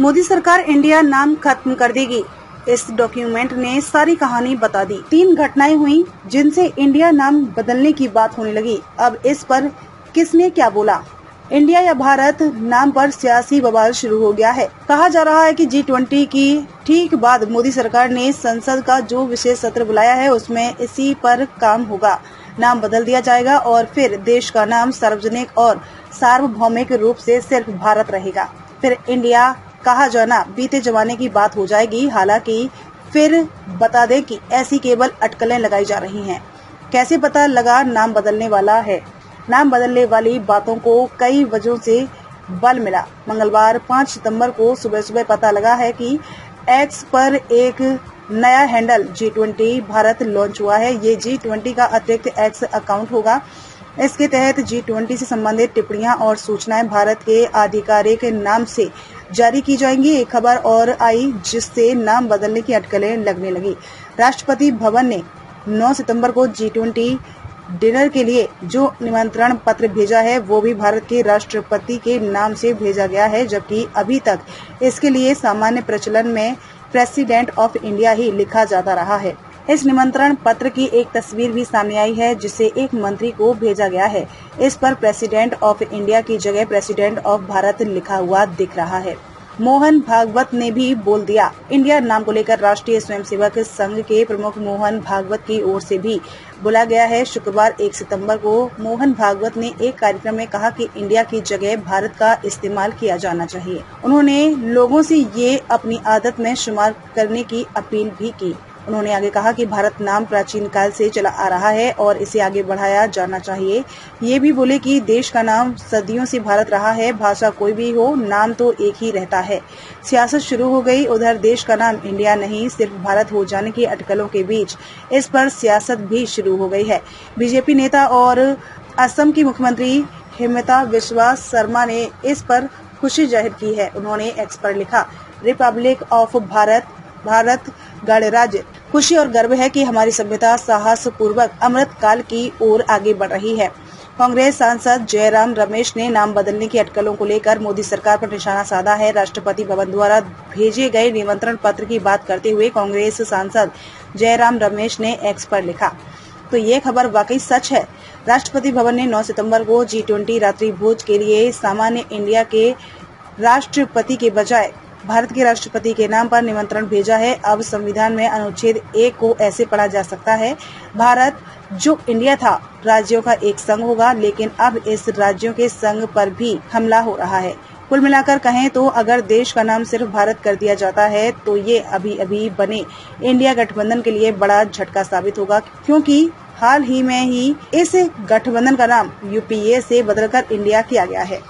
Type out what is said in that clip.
मोदी सरकार इंडिया नाम खत्म कर देगी। इस डॉक्यूमेंट ने सारी कहानी बता दी। तीन घटनाएँ हुई जिनसे इंडिया नाम बदलने की बात होने लगी। अब इस पर किसने क्या बोला? इंडिया या भारत नाम पर सियासी बवाल शुरू हो गया है। कहा जा रहा है कि जी ट्वेंटी की ठीक बाद मोदी सरकार ने संसद का जो विशेष सत्र बुलाया है, उसमें इसी पर काम होगा। नाम बदल दिया जाएगा और फिर देश का नाम सार्वजनिक और सार्वभौमिक रूप से सिर्फ़ भारत रहेगा। फिर इंडिया कहा जाना बीते जमाने की बात हो जाएगी, हालाँकि फिर बता दें कि ऐसी केवल अटकलें लगाई जा रही हैं। कैसे पता लगा नाम बदलने वाला है? नाम बदलने वाली बातों को कई वजहों से बल मिला। मंगलवार 5 सितंबर को सुबह सुबह पता लगा है कि एक्स पर एक नया handle G twenty Bharat launch हुआ है। ये जी ट्वेंटी का अतिरिक्त एक्स अकाउंट होगा। इसके तहत जी ट्वेंटी से संबंधित टिप्पणियाँ और सूचनाएँ भारत के आधिकारिक नाम से जारी की जाएँगी। एक खबर और आई, जिससे नाम बदलने की अटकलें लगने लगी। राष्ट्रपति भवन ने 9 सितंबर को जी ट्वेंटी डिनर के लिए जो निमंत्रण पत्र भेजा है, वो भी भारत के राष्ट्रपति के नाम से भेजा गया है, जबकि अभी तक इसके लिए सामान्य प्रचलन में प्रेसिडेंट ऑफ़ इंडिया ही लिखा जाता रहा है। इस निमंत्रण पत्र की एक तस्वीर भी सामने आई है, जिसे एक मंत्री को भेजा गया है। इस पर प्रेसिडेंट ऑफ़ इंडिया की जगह प्रेसिडेंट ऑफ़ भारत लिखा हुआ दिख रहा है। मोहन भागवत ने भी बोल दिया। इंडिया नाम को लेकर राष्ट्रीय स्वयंसेवक संघ के प्रमुख मोहन भागवत की ओर से भी बोला गया है। शुक्रवार एक सितंबर को मोहन भागवत ने एक कार्यक्रम में कहा कि इंडिया की जगह भारत का इस्तेमाल किया जाना चाहिए। उन्होंने लोगों से ये अपनी आदत में शुमार करने की अपील भी की। उन्होंने आगे कहा कि भारत नाम प्राचीन काल से चला आ रहा है और इसे आगे बढ़ाया जाना चाहिए। ये भी बोले कि देश का नाम सदियों से भारत रहा है, भाषा कोई भी हो, नाम तो एक ही रहता है। सियासत शुरू हो गई, उधर देश का नाम इंडिया नहीं, सिर्फ़ भारत हो जाने की अटकलों के बीच। इस पर सियासत भी शुरू हो गई है। बीजेपी नेता और असम की मुख्यमंत्री हिमता विश्वास शर्मा ने इस पर खुशी ज़ाहिर की है। उन्होंने एक्स पर लिखा, रिपब्लिक ऑफ़ भारत भारत गणराज्य। खुशी और गर्व है कि हमारी सभ्यता साहस पूर्वक अमृत काल की ओर आगे बढ़ रही है। कांग्रेस सांसद जयराम रमेश ने नाम बदलने की अटकलों को लेकर मोदी सरकार पर निशाना साधा है। राष्ट्रपति भवन द्वारा भेजे गए निमंत्रण पत्र की बात करते हुए कांग्रेस सांसद जयराम रमेश ने एक्स पर लिखा। तो ये खबर वाकई सच है। राष्ट्रपति भवन ने 9 सितंबर को जी ट्वेंटी रात्रि भोज के लिए सामान्य इंडिया के राष्ट्रपति के बजाय भारत के राष्ट्रपति के नाम पर निमंत्रण भेजा है। अब संविधान में अनुच्छेद एक को ऐसे पढ़ा जा सकता है, भारत जो इंडिया था, राज्यों का एक संघ होगा, लेकिन अब इस राज्यों के संघ पर भी हमला हो रहा है। कुल मिलाकर कहें तो अगर देश का नाम सिर्फ़ भारत कर दिया जाता है तो ये अभी अभी बने। इंडिया गठबंधन के लिए बड़ा झटका साबित होगा, क्योंकि हाल ही में ही इस गठबंधन का नाम यूपीए से बदलकर इंडिया किया गया है।